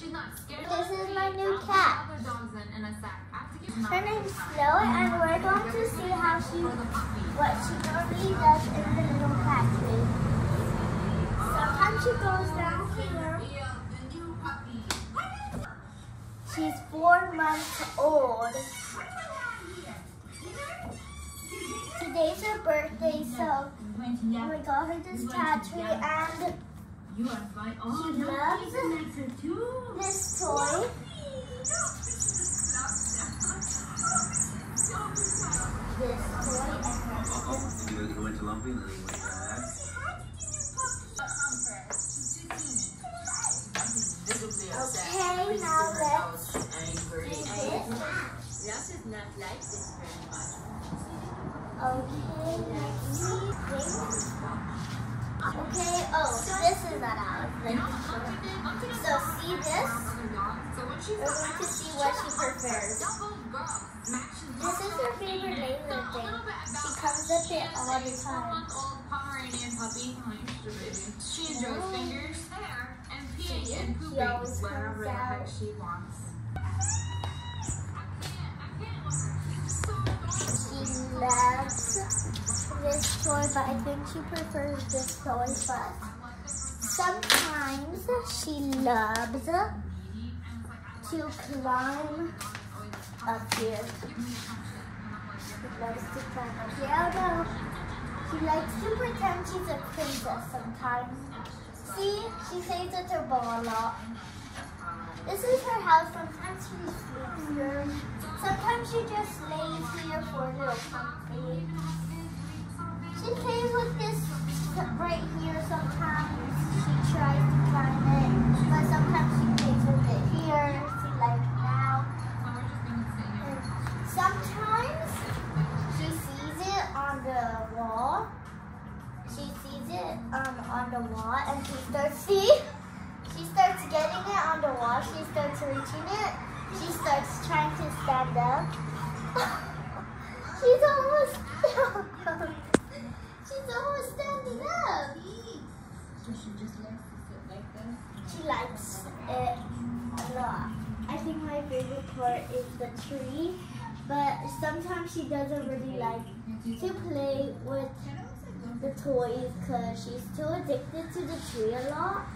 She's not scared. This is my new cat. Other dogs in, in a sack. I have to give Her name's Snow, and we're going to see how she, what she normally does in the little factory. Sometimes she goes down here. She's four months old. Today's her birthday, so we got her this tattoo, and You are fine. Oh, She no, loves Ethan likes her too. this toy. This toy, and her You lumpy and then you went back. Okay, now let's Angry. do this. Love is not like this very much. Okay, next thing. Okay, oh, this is not ours. So see this? We're going to see what she prefers. This is her favorite laser thing. She comes with it all the time. Pomeranian puppy. She enjoys fingers there and peeing and pooping wherever the heck she wants. She loves this toy, but I think she prefers this toy but Sometimes she loves to climb up here. She loves to climb up here. Although she likes to pretend she's a princess sometimes. See, she stays with her ball a lot. This is her house. Sometimes she sleeps here. Sometimes she just lays here for a little comfy. She plays with this right here sometimes. She tries to climb it, but sometimes she plays with it here. Like now. Sometimes she sees it on the wall. She sees it um, on the wall and she starts, see? She starts getting it on the wall. She starts reaching it. She starts trying to stand up. She's almost She's almost standing up. So she just likes to sit like this. She likes it a lot. I think my favorite part is the tree, but sometimes she doesn't really like to play with the toys because she's too addicted to the tree a lot.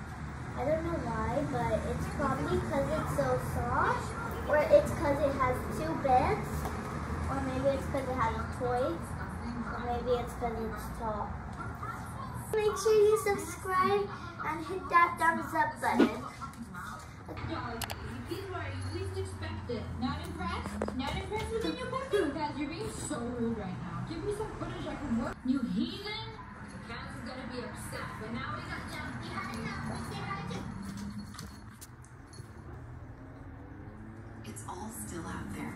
I don't know why, but it's probably because it's so soft, or it's because it has two beds, or maybe it's because it has a toy, or maybe it's because it's tall. Make sure you subscribe and hit that thumbs up button. These were you least expected. Not impressed? Not impressed with the new puppy? Guys, you're being so rude right now. Give me some footage I can work. You heathen? Kaz is gonna be upset, but now we got down behind them. We say hi to It's all still out there.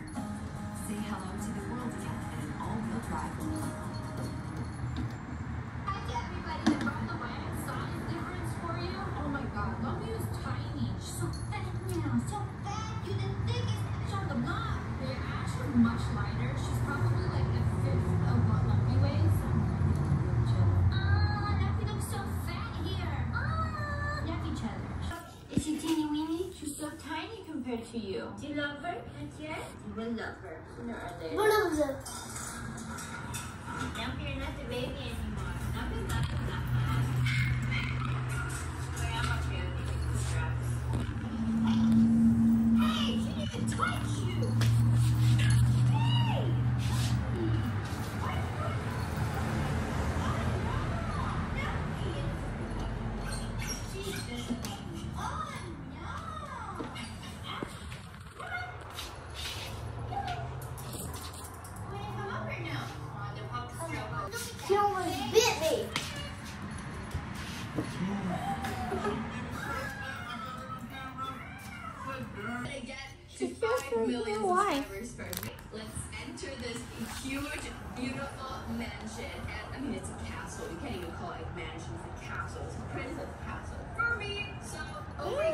Say hello to the world again in an all-wheel drive to get to help each other. Aww, Lumpy looks so fat here. Aww. Yep, each other. Is she teeny weeny? She's so tiny compared to you. Do you love her? Not yet? You will love her sooner or later. Lumpy, you're not the baby anymore. To five million subscribers first. Let's enter this huge, beautiful mansion. And I mean, it's a castle. You can't even call it a mansion. It's a castle. It's a princess castle. For me. So over